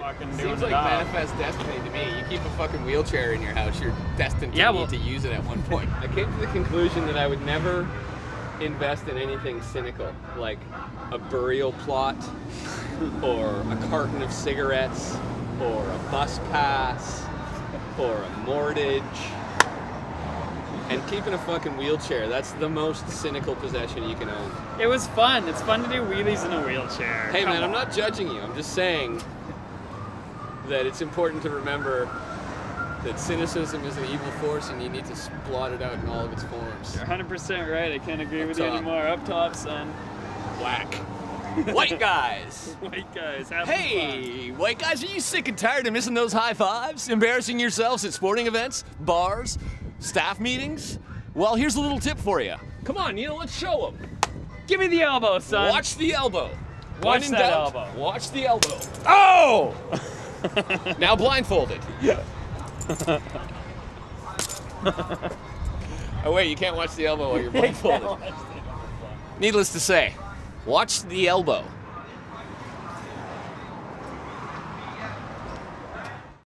fucking doing Seems like up. manifest destiny to me. You keep a fucking wheelchair in your house, you're destined to Yeah, need to use it at one point. I came to the conclusion that I would never invest in anything cynical, like a burial plot, or a carton of cigarettes, or a bus pass, or a mortgage. And keeping a fucking wheelchair, that's the most cynical possession you can own. It was fun. It's fun to do wheelies in a wheelchair. Hey Come man, I'm not judging you. I'm just saying that it's important to remember that cynicism is an evil force and you need to blot it out in all of its forms. You're 100% right. I can't agree Up with you anymore. Up top, son. Whack. White guys. White guys. Hey, white guys, are you sick and tired of missing those high fives? Embarrassing yourselves at sporting events, bars, staff meetings? Well, here's a little tip for you. Come on, Neil, let's show them. Give me the elbow, son. Watch the elbow. Watch that doubt, elbow. Watch the elbow. Oh! now blindfolded. Yeah. oh wait, you can't watch the elbow while you're blindfolded. Needless to say, watch the elbow.